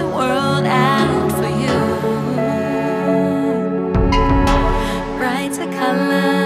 than I used. I watched the world.